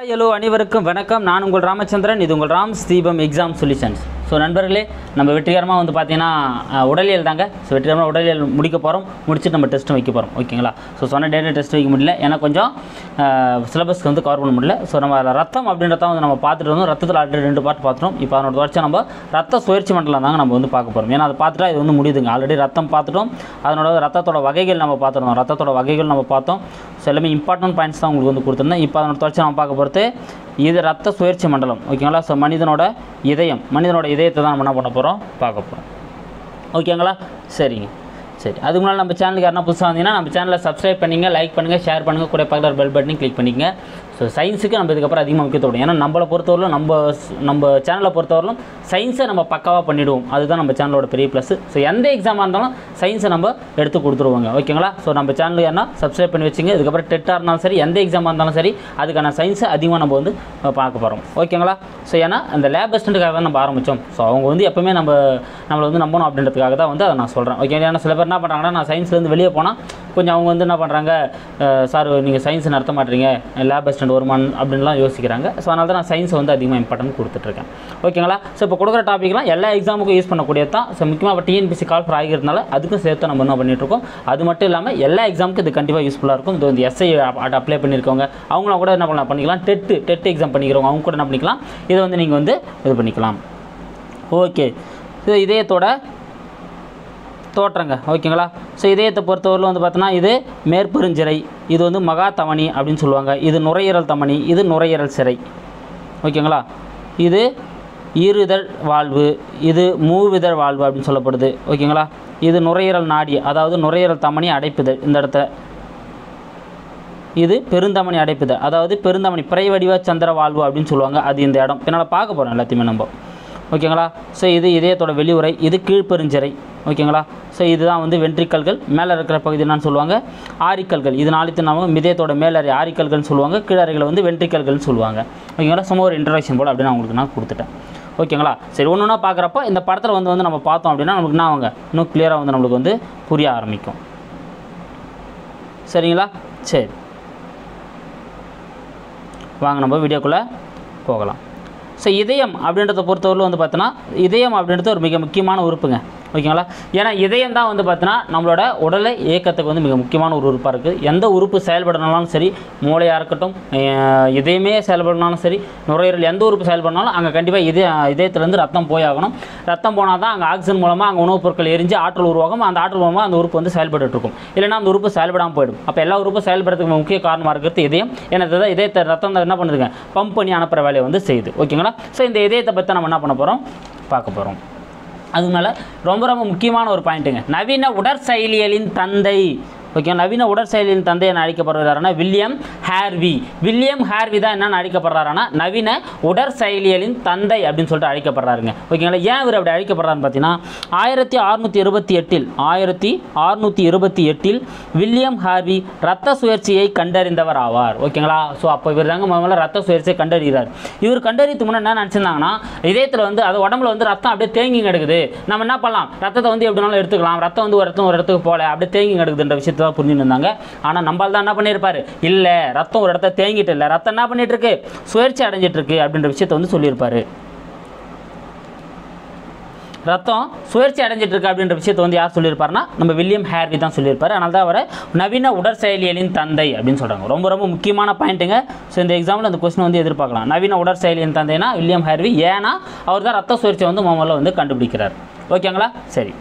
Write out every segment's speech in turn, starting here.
Hello அனைவருக்கும் வணக்கம். நான் உங்கள் ராமச்சந்திரன். இது உங்கள் ராம்ஸ் தீபம் எக்ஸாம் சொல்யூஷன்ஸ் ஸோ நண்பர்களே நம்ம வெற்றிகரமாக வந்து பார்த்தீங்கன்னா உடலியல் தாங்க. ஸோ வெற்றிகரமாக உடலியல் முடிக்க போகிறோம் முடிச்சுட்டு நம்ம டெஸ்ட்டும் வைக்க போகிறோம் ஓகேங்களா ஸோ சொன்ன டேட்டை டெஸ்ட் வைக்க முடியல. ஏன்னா கொஞ்சம் சிலபஸ்க்கு வந்து கவர் பண்ண முடியல. ஸோ நம்ம ரத்தம் அப்படின்றத வந்து நம்ம பார்த்துட்டு வந்தோம் ரத்தத்தில் ஆல்ரெடி ரெண்டு பார்ட் பார்த்துட்டோம். இப்போ அதனோட தொடர்ச்சி நம்ம ரத்த சுயற்சி மண்டலம் தாங்க நம்ம வந்து பார்க்க போகிறோம் ஏன்னா அதை பார்த்துட்டா இது வந்து முடியுதுங்க. ஆல்ரெடி ரத்தம் பார்த்துட்டோம். அதனோட ரத்தத்தோட வகைகள் நம்ம பார்த்துருந்தோம். ரத்தத்தோட வகைகள் நம்ம பார்த்தோம். ஸோ எல்லாமே இம்பார்ட்டன்ட் பாயிண்ட்ஸ் தான் உங்களுக்கு வந்து கொடுத்துருந்தேன். இப்போ அதனோட தொடர்ச்சி நம்ம பார்க்க போகிறது இது ரத்த சுழற்சி மண்டலம் ஓகேங்களா? ஸோ மனிதனோட இதயம் மனிதனோட இதயத்தை தான் நம்ம என்ன பண்ண போகிறோம் பார்க்க போகிறோம் ஓகேங்களா? சரிங்க. சரி. அதுக்கு முன்னால் நம்ம சேனலுக்கு யாரா புதுசாக வந்தீங்கன்னா நம்ம சேனலை சப்ஸ்கிரைப் பண்ணிங்க லைக் பண்ணுங்கள் ஷேர் பண்ணுங்கள் கூட பக்கத்தில் பெல் பட்டனையும் கிளிக் பண்ணிக்கங்க. ஸோ சயின்ஸுக்கு நம்ம இதுக்கப்புறம் அதிகமாக முக்கியத்துவம் ஏன்னா நம்மளை பொறுத்தவரையிலும் நம்ம நம்ம சேனலை பொறுத்தவரையிலும் சயின்ஸை நம்ம பக்காவாக பண்ணிவிடுவோம் அதுதான் நம்ம சேனலோட பெரிய ப்ளஸ் ஸோ எந்த எக்ஸாமாக இருந்தாலும் சயின்ஸை நம்ம எடுத்து கொடுத்துருவோங்க. ஓகேங்களா ஸோ நம்ம சேனலுக்கு யாருன்னா சப்ஸ்கிரைப் பண்ணி வச்சுங்க. இதுக்கப்புறம் டெட்டாக இருந்தாலும் சரி எந்த எக்ஸாமாக இருந்தாலும் சரி அதுக்கான சயின்ஸை அதிகமாக நம்ம வந்து பார்க்க போகிறோம் ஓகேங்களா ஸோ ஏன்னா அந்த லேப் அசிஸ்டண்ட்டுக்காக தான் நம்ம ஆரம்பித்தோம் ஸோ அவங்க வந்து எப்பவுமே நம்ம நம்மளை வந்து நம்பணும் அப்படின்றதுக்காக தான் வந்து அதை நான் சொல்கிறேன் ஓகே ஏன்னா சில பேர் என்ன பண்ணுறாங்கன்னா நான் சயின்ஸ்லேருந்து வெளியே போனால் கொஞ்சம் அவங்க வந்து என்ன பண்ணுறாங்க சார் நீங்கள் சயின்ஸ் நடத்த மாட்டீங்க லேப் அசிஸ்டன்ட் வருமான் அப்படின்லாம் யோசிக்கிறாங்க. ஸோ அதனால தான் நான் சயின்ஸை வந்து அதிகமாக இம்பார்ட்டன்ட் கொடுத்துட்ருக்கேன் ஓகேங்களா ஸோ இப்போ கொடுக்குற டாப்பிக்லாம் எல்லா எக்ஸாமுக்கும் யூஸ் பண்ணக்கூடியது தான். ஸோ முக்கியமாக இப்போ டிஎன்பிசி கால் ஃபார் ஆகிறதுனால அதுக்கும் சேர்த்து நம்ம என்ன பண்ணிகிட்ருக்கோம் அது மட்டும் இல்லாமல் எல்லா எக்ஸாமுக்கும் இது கண்டிப்பாக யூஸ்ஃபுல்லாக இருக்கும். இது வந்து எஸ்ஐ அப்ளை பண்ணியிருக்கவங்க அவங்களாம் கூட என்ன பண்ணலாம் பண்ணிக்கலாம். டெட்டு டெட்டு எக்ஸாம் பண்ணிக்கிறவங்க அவங்க கூட என்ன பண்ணிக்கலாம். இதை வந்து நீங்கள் வந்து இது பண்ணிக்கலாம். ஓகே ஸோ இதயத்தோட தோற்றங்க ஓகேங்களா? ஸோ இதயத்தை பொறுத்தவரையில் வந்து பார்த்தோன்னா இது மேற்பெருஞ்சிறை இது வந்து மகா தமனி அப்படின்னு சொல்லுவாங்க. இது நுரையீரல் தமனி இது நுரையீரல் சிறை ஓகேங்களா? இது ஈறுதழ் வாழ்வு இது மூவிதழ் வாழ்வு அப்படின்னு சொல்லப்படுது ஓகேங்களா? இது நுரையீரல் நாடி அதாவது நுரையீரல் தமனி அடைப்புதல் இந்த இடத்துல இது பெருந்தமணி அடைப்புதல் அதாவது பெருந்தமணி பிறை வடிவ சந்திர வாழ்வு அப்படின்னு சொல்லுவாங்க அது இந்த இடம். பின்னால் பார்க்க போகிறோம் எல்லாத்தையுமே நம்ம. ஓகேங்களா? ஸோ இது இதயத்தோட வெளியுறை இது கீழ்ப்பெருஞ்சிறை. ஓகேங்களா? ஸோ இதுதான் வந்து வென்ட்ரிக்கல்கள் மேலே இருக்கிற பகுதி என்னன்னு சொல்லுவாங்க? ஆரிக்கல்கள். இது நாளைத்து நாம இதயத்தோட மேலறை ஆரிக்கல்கள்னு சொல்லுவாங்க. கீழறைகளை வந்து வென்ட்ரிக்கல்கள்னு சொல்லுவாங்க. ஓகேங்களா? சும்மா ஒரு இன்ட்ரடக்ஷன் போல் அப்படின்னு நான் உங்களுக்கு நான் கொடுத்துட்டேன். ஓகேங்களா? சரி ஒன்று ஒன்றா பார்க்குறப்ப இந்த படத்தில் வந்து வந்து நம்ம பார்த்தோம் அப்படின்னா நமக்கு என்ன அவங்க இன்னும் கிளியராக வந்து நம்மளுக்கு வந்து புரிய ஆரம்பிக்கும். சரிங்களா? சரி. வாங்க நம்ம வீடியோக்குள்ளே போகலாம். ஸோ இதயம் அப்படின்றத பொறுத்தவரையில் வந்து பார்த்தோன்னா இதயம் அப்படின்றது ஒரு மிக முக்கியமான உறுப்புங்க. ஓகேங்களா? ஏன்னா இதயம் தான் வந்து பார்த்தீங்கன்னா நம்மளோட உடலை இயக்கத்துக்கு வந்து மிக முக்கியமான ஒரு உறுப்பாக இருக்குது எந்த உறுப்பு செயல்படனாலும் சரி மூளையாக இருக்கட்டும் இதயமே செயல்படனாலும் சரி நுரையீரல் எந்த உறுப்பு செயல்படனாலும் அங்கே கண்டிப்பாக இதய இதயத்துலேருந்து ரத்தம் போயாகணும் ரத்தம் போனால் தான் அங்கே ஆக்சிஜன் மூலமாக அங்கே உணவுப் பொருட்கள் எரிஞ்சு ஆற்றல் உருவாகும். அந்த ஆற்றல் மூலமாக அந்த உறுப்பு வந்து செயல்பட்டு இருக்கும். இல்லைன்னா அந்த உறுப்பு செயல்படாமல் போயிடும். அப்போ எல்லா உறுப்பும் செயல்படுறதுக்கு முக்கிய காரணமாக இருக்கிறது இதயம். ஏன்னா இதுதான் இதயத்தை ரத்தம் தான் என்ன பண்ணுதுங்க? பம்ப் பண்ணி அனுப்புகிற வேலையை வந்து செய்யுது. ஓகேங்களா? ஸோ இந்த இதயத்தை பற்றி நம்ம என்ன பண்ண போகிறோம் பார்க்க போகிறோம் அதனால ரொம்ப ரொம்ப முக்கியமான ஒரு பாயிண்ட்டுங்க. நவீன உடற்செயலியலின் தந்தை ஓகே நவீன உடற்செயலின் தந்தை என்ன அழைக்கப்படுகிறாருன்னா வில்லியம் ஹேர்வி. வில்லியம் ஹேர்வி தான் என்னென்னு அழைக்கப்படுறாருன்னா நவீன உடற்செயலியலின் தந்தை அப்படின்னு சொல்லிட்டு அழைக்கப்படுறாருங்க. ஓகேங்களா ஏன் இவர் அப்படி அழைக்கப்படுறாருன்னு பார்த்தீங்கன்னா ஆயிரத்தி அறுநூற்றி இருபத்தி எட்டில் ஆயிரத்தி அறுநூற்றி இருபத்தி எட்டில் வில்லியம் ஹார்வி ரத்த சுழற்சியை கண்டறிந்தவர் ஆவார். ஓகேங்களா ஸோ அப்போ இவர் தாங்க முதல்ல ரத்த சுழற்சியை கண்டறிகிறார். இவர் கண்டறித்து முன்னாடி என்ன நினச்சிருந்தாங்கன்னா இதயத்தில் வந்து அது உடம்புல வந்து ரத்தம் அப்படியே தேங்கி கிடக்குது. நம்ம என்ன பண்ணலாம்? ரத்தத்தை வந்து எப்படினாலும் எடுத்துக்கலாம். ரத்தம் வந்து ஒரு இடத்துக்கு ஒரு இடத்துக்கு போகல அப்படியே தேங்கி கிடக்குதுன்ற விஷயத்தை தான் புரிஞ்சுன்னு இருந்தாங்க. ஆனால் நம்மால் தான் என்ன பண்ணியிருப்பார் இல்லை ரத்தம் ஒரு இடத்த தேங்கிட்டு இல்லை. ரத்தம் என்ன பண்ணிட்டு இருக்கு அடைஞ்சிட்ருக்கு அடைஞ்சிட்டு இருக்கு அப்படின்ற விஷயத்தை வந்து சொல்லியிருப்பார். ரத்தம் சுயற்சி அடைஞ்சிட்டு இருக்கு அப்படின்ற விஷயத்தை வந்து யார் சொல்லியிருப்பாருன்னா நம்ம வில்லியம் ஹேர்வி தான் சொல்லியிருப்பார். அதனால தான் அவரை நவீன உடற்செயலியலின் தந்தை அப்படின்னு சொல்கிறாங்க ரொம்ப ரொம்ப முக்கியமான பாயிண்ட்டுங்க ஸோ இந்த எக்ஸாமில் அந்த கொஸ்டின் வந்து எதிர்பார்க்கலாம். நவீன உடற்செயலியின் தந்தைனா வில்லியம் ஹேர்வி. ஏன்னா அவர் தான் ரத்த சுயற்சியை வந்து முதல்ல வந்து கண்டுபிடிக்கிறார். ஓகேங்களா சரி.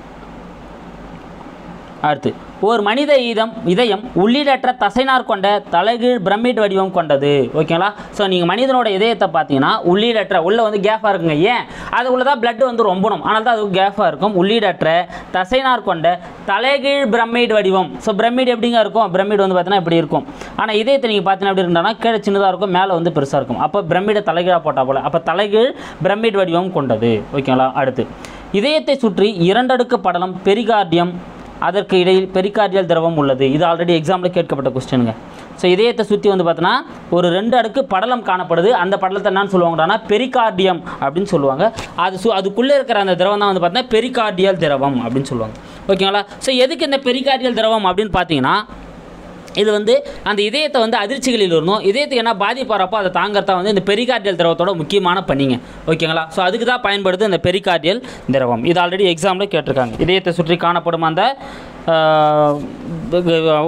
அடுத்து. ஒரு மனித இதம் இதயம் உள்ளீடற்ற தசைனார் கொண்ட தலைகீழ் பிரமிட் வடிவம் கொண்டது. ஓகேங்களா? ஸோ நீங்கள் மனிதனோட இதயத்தை பார்த்தீங்கன்னா உள்ளீடற்ற உள்ளே வந்து கேஃபாக இருக்குங்க. ஏன்? அது உள்ள தான் பிளட் வந்து ரொம்பணும். ஆனால் தான் அது கேஃபாக இருக்கும். உள்ளீடற்ற தசைனார் கொண்ட தலைகீழ் பிரமிட் வடிவம். ஸோ பிரமிட் எப்படிங்க இருக்கும்? பிரமிட் வந்து பார்த்தீங்கன்னா இப்படி இருக்கும். ஆனால் இதயத்தை நீங்கள் பார்த்தீங்கன்னா எப்படி இருந்தானா கீழே சின்னதாக இருக்கும் மேலே வந்து பெருசாக இருக்கும். அப்போ பிரமிடை தலைகீழாக போட்டால் போல. அப்போ தலைகீழ் பிரமிட் வடிவம் கொண்டது. ஓகேங்களா? அடுத்து இதயத்தை சுற்றி இரண்டடுக்கு படலம் பெரிகார்டியம் அதற்கு இடையில் பெரிகார்டியல் திரவம் உள்ளது. இது ஆல்ரெடி எக்ஸாம்பிள் கேட்கப்பட்ட கொஸ்டினுங்க ஸோ இதயத்தை சுற்றி வந்து பார்த்தோன்னா ஒரு ரெண்டு அடுக்கு படலம் காணப்படுது. அந்த படலத்தை என்னன்னு சொல்லுவாங்கன்னா பெரிகார்டியம் அப்படின்னு சொல்லுவாங்க. அது சு அதுக்குள்ளே இருக்கிற அந்த திரவம் தான் வந்து பார்த்தீங்கன்னா பெரிகார்டியல் திரவம் அப்படின்னு சொல்லுவாங்க. ஓகேங்களா? ஸோ எதுக்கு இந்த பெரிகார்டியல் திரவம் அப்படின்னு பார்த்தீங்கன்னா இது வந்து அந்த இதயத்தை வந்து அதிர்ச்சிகளில் வரணும் இதயத்துக்கு என்ன பாதிப்பாகிறப்போ அதை தாங்கறதா வந்து இந்த பெரிகார்டியல் திரவத்தோட முக்கியமான பணிங்க. ஓகேங்களா? ஸோ அதுக்கு தான் பயன்படுது இந்த பெரிகார்டியல் திரவம். இது ஆல்ரெடி எக்ஸாமில் கேட்டிருக்காங்க. இதயத்தை சுற்றி காணப்படும் அந்த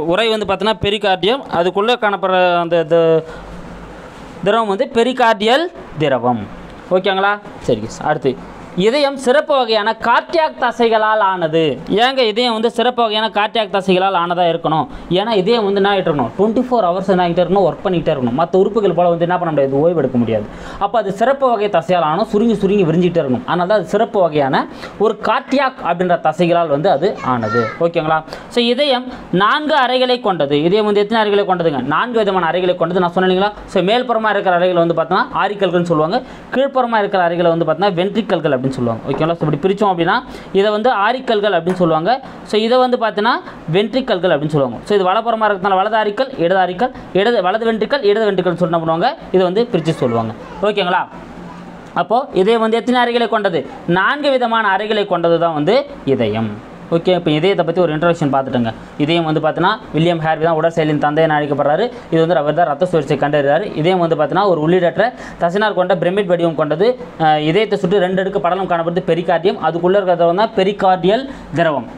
உரை வந்து பார்த்தீங்கன்னா பெரிகார்டியம். அதுக்குள்ளே காணப்படுற அந்த த- திரவம் வந்து பெரிகார்டியல் திரவம். ஓகேங்களா? சரி அடுத்து. இதயம் சிறப்பு வகையான கார்டியாக் தசைகளால் ஆனது. ஏங்க இதயம் வந்து சிறப்பு வகையான கார்டியாக் தசைகளால் ஆனதாக இருக்கணும்? ஏன்னா இதயம் வந்து என்ன ஆகிட்டு இருக்கணும்? டுவெண்ட்டி ஃபோர் ஹவர்ஸ் என்ன ஆகிட்டே இருக்கணும்? ஒர்க் பண்ணிகிட்டே இருக்கணும். மற்ற உறுப்புகள் போல் வந்து என்ன பண்ண முடியாது? ஓய்வு எடுக்க முடியாது. அப்போ அது சிறப்பு வகை தசையால் ஆனும். சுருங்கி சுருங்கி விரிஞ்சிட்டே இருக்கணும். அதனால தான் அது சிறப்பு வகையான ஒரு கார்டியாக் அப்படின்ற தசைகளால் வந்து அது ஆனது. ஓகேங்களா? ஸோ இதயம் நான்கு அறைகளை கொண்டது. இதயம் வந்து எத்தனை அறைகளை கொண்டதுங்க? நான்கு விதமான அறைகளை கொண்டது. நான் சொன்னேன் இல்லைங்களா? ஸோ மேல்புறமாக இருக்கிற அறைகளை வந்து பார்த்தோன்னா ஆரிக்கல்கள்னு சொல்லுவாங்க. கீழ்ப்புறமாக இருக்கிற அறைகளை வந்து பார்த்தோன்னா வென்ட்ரிக்கல்கள் அப்படின்னு சொல்லுவாங்க. ஓகேங்களா ஸோ இப்படி பிரித்தோம் அப்படின்னா இதை வந்து ஆரிக்கல்கள் அப்படின்னு சொல்லுவாங்க. ஸோ இதை வந்து பார்த்தீங்கன்னா வென்ட்ரிக்கல்கள் அப்படின்னு சொல்லுவாங்க. ஸோ இது வலப்புறமாக இருக்கிறதுனால வலது ஆரிக்கல் இடது ஆரிக்கல் இடது வலது வென்ட்ரிக்கல் இடது வென்ட்ரிக்கல் சொல்லி என்ன பண்ணுவாங்க? இதை வந்து பிரித்து சொல்லுவாங்க. ஓகேங்களா அப்போது இதயம் வந்து எத்தனை அறைகளை கொண்டது? நான்கு விதமான அறைகளை கொண்டது தான் வந்து இதயம். ஓகே இப்போ இதயத்தை பற்றி ஒரு இன்ட்ரடக்ஷன் பார்த்துட்டுங்க. இதயம் வந்து பார்த்தீங்கன்னா வில்லியம் ஹேர்வி தான் உடல் செயலின் தந்தை என அழைக்கப்படுறாரு. இது வந்து அவர் தான் ரத்த சுழற்சியை கண்டறிறாரு. இதயம் வந்து பார்த்தீங்கன்னா ஒரு உள்ளீடற்ற தசினார் கொண்ட பிரமிட் வடிவம் கொண்டது. இதயத்தை சுற்றி ரெண்டு அடுக்கு படலம் காணப்படுது பெரிகார்டியம் அதுக்குள்ளே இருக்கிறது தான் பெரிகார்டியல் திரவம்.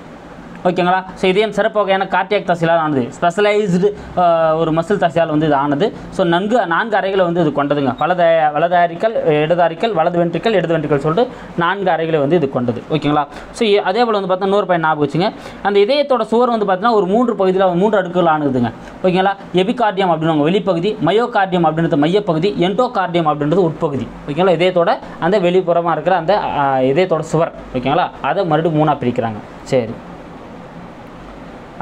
ஓகேங்களா? ஸோ இதயம் சிறப்பு வகையான கார்டியாக் தசையால் ஆனது. ஸ்பெஷலைஸ்டு uh, ஒரு மசில் தசையால் வந்து இது ஆனது. ஸோ நன்கு நான்கு அறைகளை வந்து இது கொண்டதுங்க. வலது வலது அரிக்கல் இடது அரிக்கல் வலது வென்ட்ரிக்கல் இடது வென்ட்ரிக்கல் சொல்லிட்டு நான்கு அறைகளை வந்து இது கொண்டது. ஓகேங்களா? ஸோ அதே போல் வந்து பார்த்தா நூறு பையன் ஞாபகம் வச்சுங்க. அந்த இதயத்தோட சுவர் வந்து பார்த்தீங்கன்னா ஒரு மூன்று பகுதியில் மூன்று அடுக்குகள் ஆனதுங்க. ஓகேங்களா? எபிகார்டியம் அப்படின்னு வெளிப்பகுதி மயோகார்டியம் அப்படின்றது மையப்பகுதி என்டோகார்டியம் அப்படின்றது உட்பகுதி. ஓகேங்களா? இதயத்தோட அந்த வெளிப்புறமாக இருக்கிற அந்த இதயத்தோட சுவர். ஓகேங்களா? அதை மறுபடியும் மூணாக பிரிக்கிறாங்க. சரி.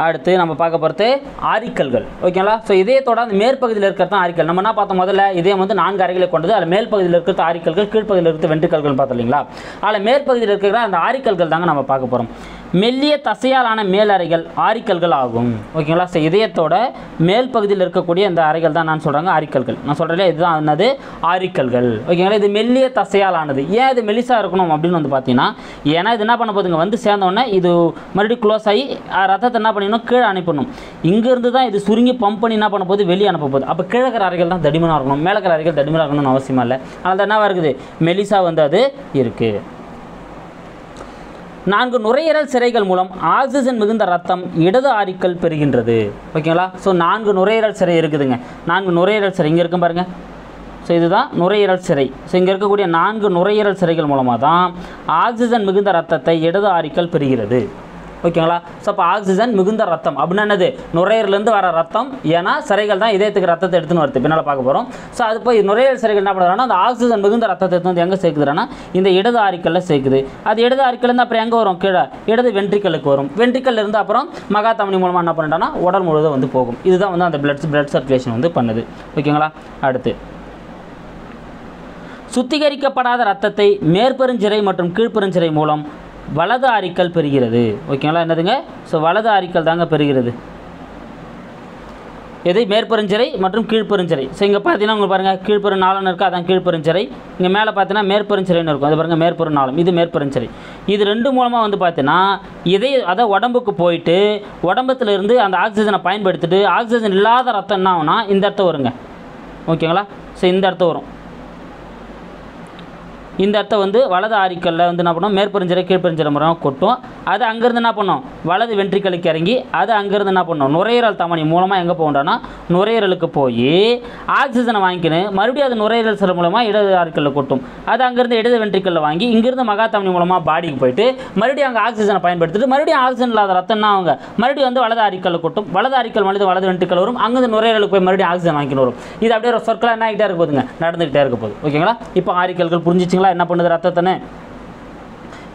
அடுத்து நம்ம பார்க்க போகிறது ஆரிக்கல்கள். ஓகேங்களா? ஸோ இதயத்தோட அந்த மேற்பகுதியில் இருக்கிறது தான் ஆரிக்கல். நம்ம என்ன பார்த்தோம் முதல்ல? இதயம் வந்து நான்கு அறைகளை கொண்டது. அதில் மேல் பகுதியில் இருக்கிறது ஆரிக்கல்கள் கீழ்ப்பகுதியில் இருக்கிறது வெண்டுக்கல்கள் பார்த்தோம் இல்லைங்களா? அதில் மேற்பகுதியில் இருக்கிற அந்த ஆரிக்கல்கள் தாங்க நம்ம பார்க்க போகிறோம் மெல்லிய தசையாலான மேல் அறைகள் ஆரிக்கல்கள் ஆகும். ஓகேங்களா ஸோ இதயத்தோட மேல் பகுதியில் இருக்கக்கூடிய அந்த அறைகள் தான் நான் சொல்கிறாங்க ஆரிக்கல்கள். நான் சொல்கிறேன் இதுதான் என்னது? ஆரிக்கல்கள். ஓகேங்களா இது மெல்லிய தசையால் ஆனது ஏன் இது மெலிசாக இருக்கணும் அப்படின்னு வந்து பார்த்தீங்கன்னா ஏன்னா இது என்ன பண்ண போதுங்க வந்து சேர்ந்தோடனே இது மறுபடியும் க்ளோஸ் ஆகி ரத்தத்தை என்ன பண்ணிடணும்? கீழே அனுப்பணும் இங்கேருந்து தான் இது சுருங்கி பம்ப் பண்ணி என்ன பண்ண போது வெளியே அனுப்ப போகுது. அப்போ கிழக்கிற அறைகள் தான் தடிமனாக இருக்கணும். மேலக்கிற இருக்கிற அறைகள் தடிமனாக இருக்கணும்னு அவசியமாக இல்லை. அதனால் என்னவாக வருது இருக்குது மெலிசா வந்து அது இருக்குது நான்கு நுரையீரல் சிறைகள் மூலம் ஆக்சிஜன் மிகுந்த ரத்தம் இடது ஆரிக்கல் பெறுகின்றது. ஓகேங்களா? ஸோ நான்கு நுரையீரல் சிறை இருக்குதுங்க. நான்கு நுரையீரல் சிறை இங்கே இருக்கும் பாருங்கள் ஸோ இதுதான் நுரையீரல் சிறை. ஸோ இங்கே இருக்கக்கூடிய நான்கு நுரையீரல் சிறைகள் மூலமாக தான் ஆக்சிஜன் மிகுந்த ரத்தத்தை இடது ஆரிக்கல் பெறுகிறது. ஓகேங்களா? ஸோ அப்போ ஆக்சிஜன் மிகுந்த ரத்தம். அப்படின்னா என்னது? நுரையீரலேருந்து வர ரத்தம். ஏன்னா சிறைகள் தான் இதயத்துக்கு ரத்தத்தை எடுத்துன்னு வருது. பின்னால் பார்க்க போகிறோம் ஸோ அது போய் நுரையீரல் சிறைகள் என்ன பண்ணுறாங்கன்னா அந்த ஆக்சிஜன் மிகுந்த ரத்தத்தை எடுத்து வந்து எங்கே சேர்க்குதுன்னா இந்த இடது ஆரிக்கலில் சேர்க்குது. அது இடது ஆரிக்கல்லேருந்து அப்புறம் எங்கே வரும்? கீழே. இடது வென்ட்ரிக்கலுக்கு வரும். வென்ட்ரிக்கல்ல இருந்து அப்புறம் மகாத்தமனி மூலமாக என்ன பண்ணிட்டான்னா உடல் முழுவதும் வந்து போகும். இதுதான் வந்து அந்த பிளட் பிளட் சர்க்குலேஷன் வந்து பண்ணுது. ஓகேங்களா? அடுத்து. சுத்திகரிக்கப்படாத ரத்தத்தை மேற்பெருஞ்சிறை மற்றும் கீழ்ப்பெருஞ்சிறை மூலம் வலது ஆரிக்கல் பெறுகிறது. ஓகேங்களா என்னதுங்க? ஸோ வலது ஆரிக்கல் தாங்க பெறுகிறது. எது? மேற்பெருஞ்சிரை மற்றும் கீழ்ப்பெருஞ்சிரை ஸோ இங்கே பார்த்தீங்கன்னா உங்களுக்கு பாருங்கள் கீழ்ப்பெரு நாளம் இருக்குது அதான் கீழ்ப்பெருஞ்சிரை இங்கே மேலே பார்த்தீங்கன்னா மேற்பெருஞ்சரைன்னு இருக்கும். அது பாருங்கள் மேற்பெரு நாளம் இது மேற்பெருஞ்சிரை இது ரெண்டு மூலமாக வந்து பார்த்தீங்கன்னா இதை அதை உடம்புக்கு போயிட்டு உடம்புலருந்து அந்த ஆக்சிஜனை பயன்படுத்திட்டு ஆக்சிஜன் இல்லாத ரத்தம் என்ன ஆகுனா இந்த இடத்த வருங்க. ஓகேங்களா ஸோ இந்த இடத்த வரும். இந்த இடத்த வந்து வலது ஆரிக்கல்ல வந்து என்ன பண்ணும்? மேற்பெருஞ்சிரை கீழ்ப்பெருஞ்சிரை முறை கொட்டும். அது அங்கேருந்து என்ன பண்ணும்? வலது வென்ட்ரிக்கலுக்கு இறங்கி அது அங்கேருந்து என்ன பண்ணும்? நுரையீரல் தமனி மூலமாக எங்கே போகும்னா நுரையீரலுக்கு போய் ஆக்சிஜனை வாங்கிக்கின்னு மறுபடியும் அது நுரையீரல் செல் மூலமாக இடது ஆரிக்கல்ல கொட்டும். அது அங்கேருந்து இடது வென்ட்ரிக்கலில் வாங்கி இங்கேருந்து மகாத்தமனி மூலமாக பாடிக்கு போயிட்டு மறுபடியும் அங்கே ஆக்சிஜனை பயன்படுத்திட்டு மறுபடியும் ஆக்சிஜன் இல்லாத ரத்தம்னா அவங்க மறுபடியும் வந்து வலது ஆரிக்கல்ல கொட்டும். வலது ஆரிக்கல் மனித வலது வென்ட்ரிக்கல் வரும். அங்கேருந்து நுரையீரலுக்கு போய் மறுபடியும் ஆக்சிஜன் வாங்கின்னு வரும். இது அப்படியே ஒரு சொற்களாக என்ன ஆகிட்டே இருக்க போதுங்க நடந்துகிட்டே இருக்க போகுது. ஓகேங்களா? இப்போ ஆரிக்கல்கள் புரிஞ்சிச்சிங்களா? என்ன பண்ணுது? ரத்தத்தனை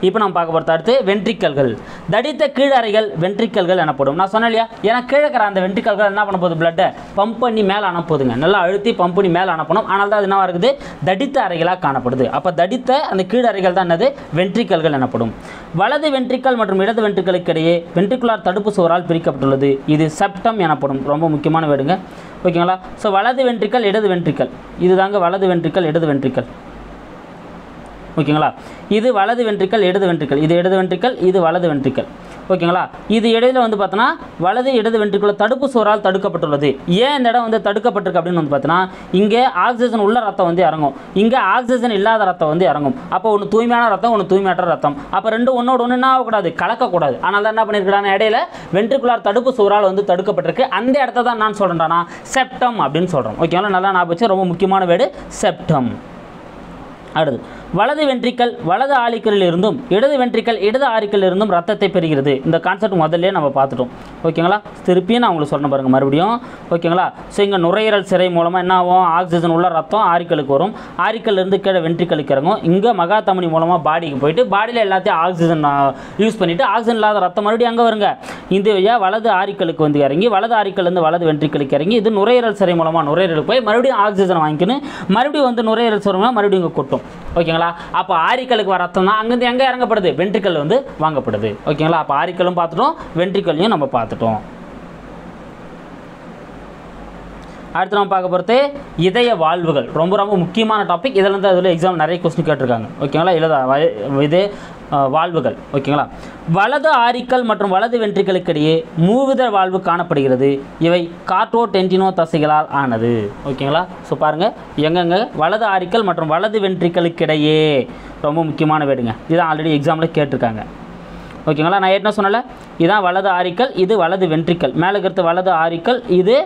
இப்போ நம்ம பார்க்க போகிறது அடுத்து வென்ட்ரிக்கல்கள். தடித்த கீழறைகள் வென்ட்ரிக்கல்கள் எனப்படும். நான் சொன்னேன் இல்லையா? ஏன்னா கீழக்கிற அந்த வென்ட்ரிக்கல்கள் என்ன பண்ண போகுது? பிளட்டை பம்ப் பண்ணி மேலே அனுப்புதுங்க நல்லா அழுத்தி பம்ப் பண்ணி மேலே அனுப்பணும். ஆனால் தான் அது என்ன இருக்குது? தடித்த அறைகளாக காணப்படுது. அப்போ தடித்த அந்த கீழறைகள் தான் என்னது? வென்ட்ரிக்கல்கள் எனப்படும். வலது வென்ட்ரிக்கல் மற்றும் இடது வென்ட்ரிக்கலுக்கு இடையே வென்ட்ரிகுலார் தடுப்பு சுவரால் பிரிக்கப்பட்டுள்ளது. இது செப்டம் எனப்படும். ரொம்ப முக்கியமான வேடுங்க ஓகேங்களா? ஸோ வலது வென்ட்ரிக்கல் இடது வென்ட்ரிக்கல். இதுதாங்க வலது வென்ட்ரிக்கல் இடது வென்ட்ரிக்கல். ஓகேங்களா? இது வலது வென்ட்ரிக்கல் இடது வென்ட்ரிக்கல் இது இடது வென்ட்ரிக்கல் இது வலது வென்ட்ரிக்கல் ஓகேங்களா? இது இடையில வந்து பார்த்தோன்னா வலது இடது வென்ட்ரிக்குள்ள தடுப்பு சோறால் தடுக்கப்பட்டுள்ளது. ஏன் இந்த இடம் வந்து தடுக்கப்பட்டிருக்கு அப்படின்னு வந்து பார்த்தோன்னா இங்கே ஆக்சிஜன் உள்ள ரத்தம் வந்து இறங்கும். இங்கே ஆக்சிஜன் இல்லாத ரத்தம் வந்து இறங்கும். அப்போ ஒன்று தூய்மையான ரத்தம் ஒன்று தூய்மையற்ற ரத்தம். அப்போ ரெண்டு ஒன்றோட ஒன்று என்ன ஆகக்கூடாது? கலக்கக்கூடாது. ஆனால் தான் என்ன பண்ணியிருக்கிறாங்க இடையில வென்ட்ரிகுலார் தடுப்பு சோறால் வந்து தடுக்கப்பட்டிருக்கு. அந்த இடத்த தான் நான் சொல்கிறேன்டானா செப்டம் அப்படின்னு சொல்கிறோம் ஓகேங்களா? நல்லா ஞாபகம் வச்சு ரொம்ப முக்கியமான வேடு செப்டம் அடுத்து வலது வென்ட்ரிக்கல் வலது ஆழிக்கலில் இருந்தும் இடது வென்ட்ரிக்கல் இடது ஆரிக்கல் இருந்தும் ரத்தத்தை பெறுகிறது. இந்த கான்செப்ட் முதல்ல நம்ம பார்த்துட்டோம். ஓகேங்களா? திருப்பியும் நான் உங்களுக்கு சொல்றேன் பாருங்கள் மறுபடியும். ஓகேங்களா? ஸோ இங்கே நுரையீரல் சிறை மூலமாக என்ன ஆகும்? ஆக்சிஜன் உள்ள ரத்தம் ஆரிக்கலுக்கு வரும். ஆரிக்கல் இருந்து கீழே வென்ட்ரிக்கலுக்கு இறங்கும். இங்கே மகாத்தமனி மூலமாக பாடிக்கு போயிட்டு பாடியில் எல்லாத்தையும் ஆக்சிஜன் யூஸ் பண்ணிவிட்டு ஆக்சிஜன் இல்லாத ரத்தம் மறுபடியும் அங்கே வருங்க. இந்த வழியாக வலது ஆரிக்கலுக்கு வந்து இறங்கி வலது ஆரிக்கல்லேருந்து வலது வென்ட்ரிக்கலுக்கு இறங்கி இது நுரையீரல் சிறை மூலமாக நுரையீரலுக்கு போய் மறுபடியும் ஆக்சிஜன் வாங்கிக்கணும் மறுபடியும் வந்து நுரையீரல் சிறை மூலமாக மறுபடியும் இங்கே கொட்டும். ஓகேங்களா? அப்போ ஆரிக்கலுக்கு வர ரத்தம் தான் அங்கேருந்து எங்கே இறங்கப்படுது? வென்ட்ரிக்கல் வந்து வாங்கப்படுது. ஓகேங்களா? அப்போ ஆரிக்கலும் பார்த்துட்டோம் வென்ட்ரிக்கல்லையும் நம்ம பார்த்துட்டோம். அடுத்து நம்ம பார்க்க போகிறது இதய வாழ்வுகள். ரொம்ப ரொம்ப முக்கியமான டாபிக் இதில் இருந்து அதில் எக்ஸாம் நிறைய கொஸ்டின் கேட்டிருக்காங்க. ஓகேங்களா? இல்லை இது வாழ்வுகள் ஓகேங்களா? வலது ஆரிக்கல் மற்றும் வலது வென்றிகளுக்கிடையே மூவித வாழ்வு காணப்படுகிறது. இவை கார்டோ டென்டினோ தசைகளால் ஆனது ஓகேங்களா? ஸோ பாருங்கள் எங்கெங்க? வலது ஆரிக்கல் மற்றும் வலது வென்றிகளுக்கிடையே ரொம்ப முக்கியமான வேடுங்க இதுதான் ஆல்ரெடி எக்ஸாமில் கேட்டிருக்காங்க. ஓகேங்களா? நான் ஏற்கனவே சொன்னல இதுதான் வலது ஆரிக்கல் இது வலது வென்ட்ரிக்கல் மேலே இருக்கிறது வலது ஆரிக்கல் இது